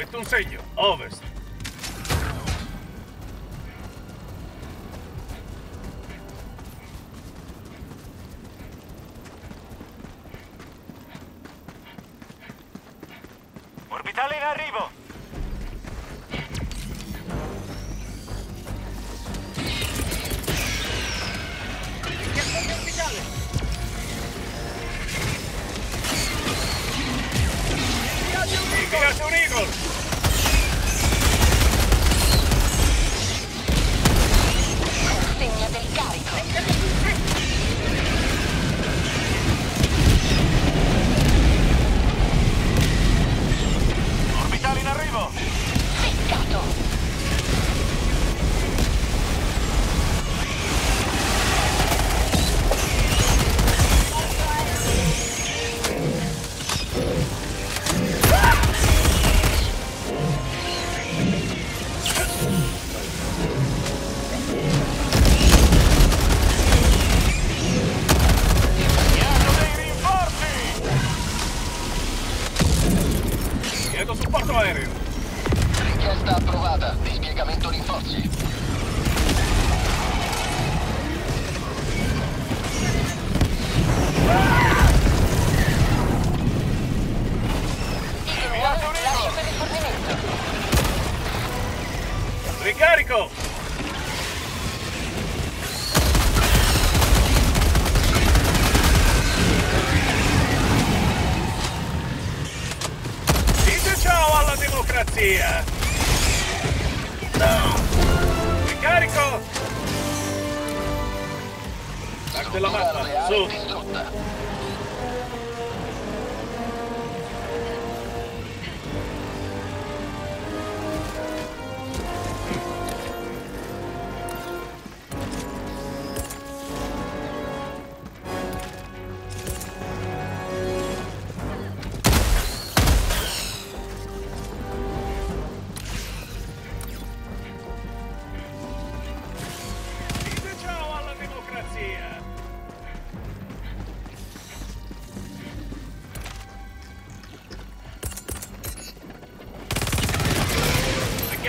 Metto un segno. Ovest. Chiedo supporto aereo. Richiesta approvata. Dispiegamento rinforzi. One, lascia per rifornimento. Ricarico! Democrazia! Ricarico! Parte la Struttura mappa, su! distrutta.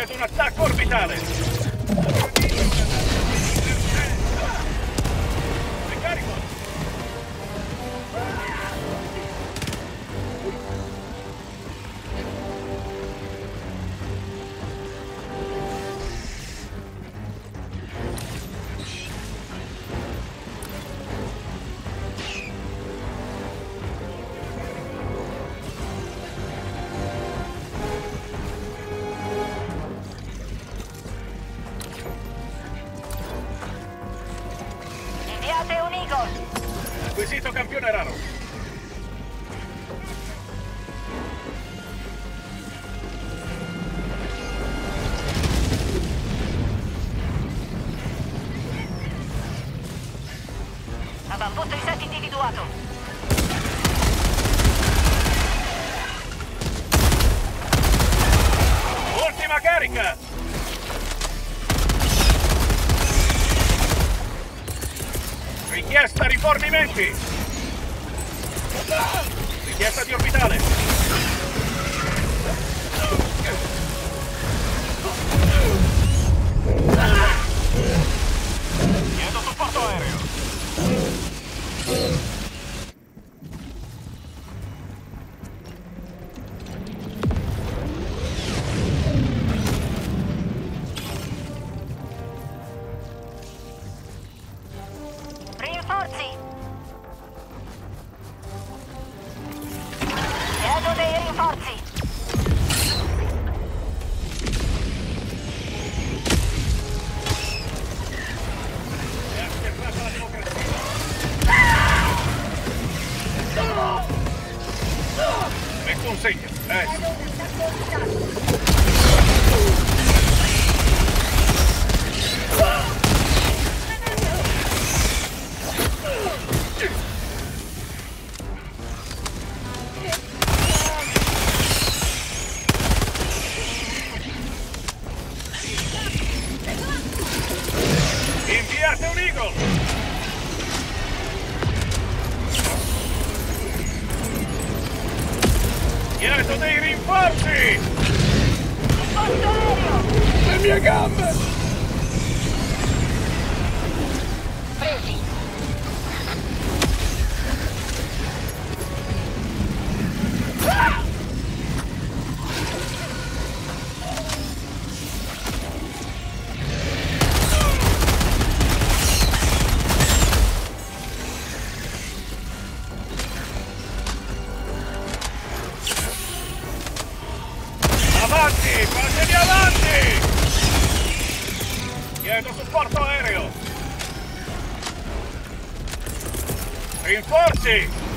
Richiedo un attacco orbitale! Inviate un Eagle. Acquisito campione raro! Avamposto insetti individuato. Rifornimenti! Richiesta di orbitale! Metto un Damn you, government! Rinforzi!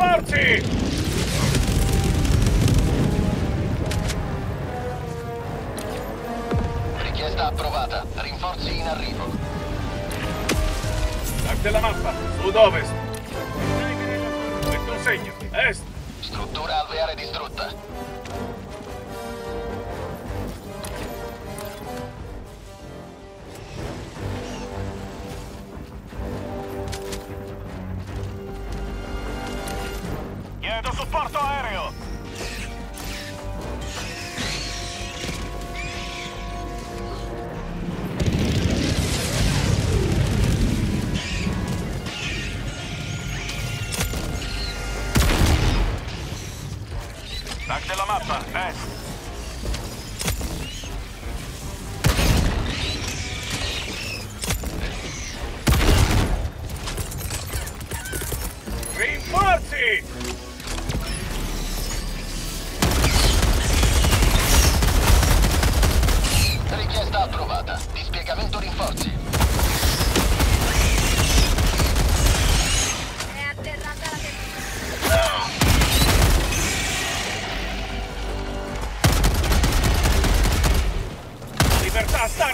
Rinforzi! Richiesta approvata. Rinforzi in arrivo. Tac della mappa, sud-ovest. Un segno, est. Struttura alveare distrutta. Chiedo supporto aereo! Tac della mappa, est.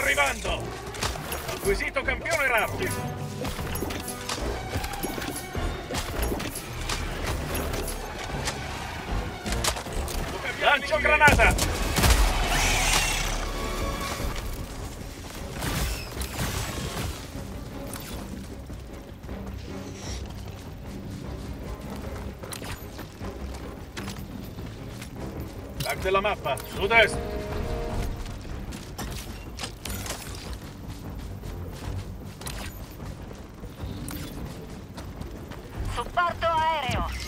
arrivando! Acquisito campione Raptor! Lancio granata! Tac della mappa, sud-est! Supporto aereo!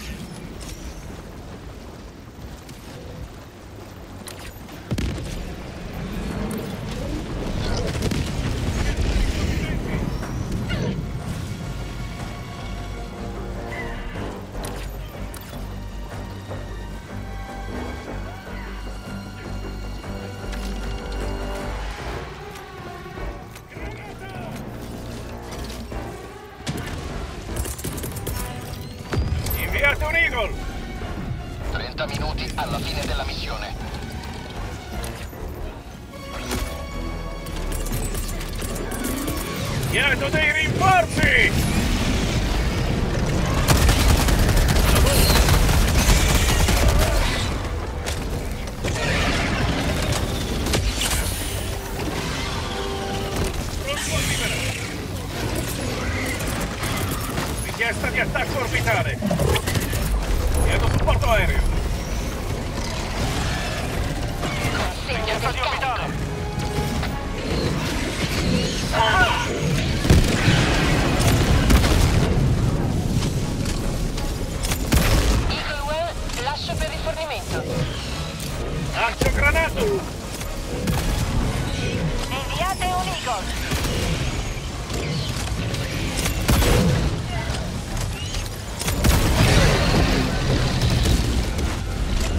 Eagle! 30 minuti alla fine della missione. Chiedo dei rinforzi! Richiesta di attacco orbitale. Supporto aereo. Richiesta di orbitale! Eagle Well, lascio per rifornimento. Lancio granato! Inviate un Eagle.